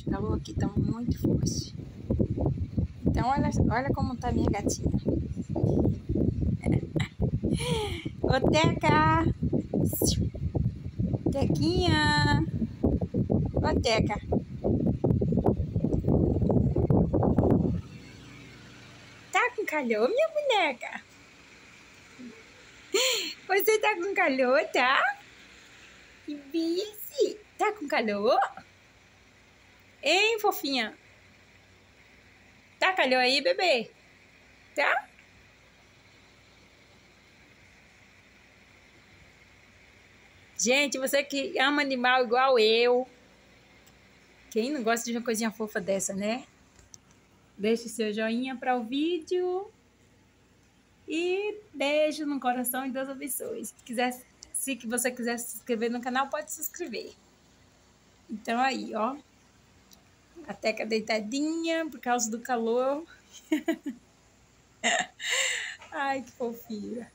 O calor aqui tá muito forte. Então, olha, olha como tá minha gatinha. Ô, Teca! Tequinha! Ô, Teca! Tá com calor, minha boneca? Você tá com calor, tá? Que! Tá com calor? Hein, fofinha? Tá calor aí, bebê? Tá? Gente, você que ama animal igual eu. Quem não gosta de uma coisinha fofa dessa, né? Deixe seu joinha para o vídeo. E beijo no coração e Deus abençoe. Se, quiser, se você quiser se inscrever no canal, pode se inscrever. Então aí, ó. A Teca deitadinha por causa do calor. Ai, que fofinha.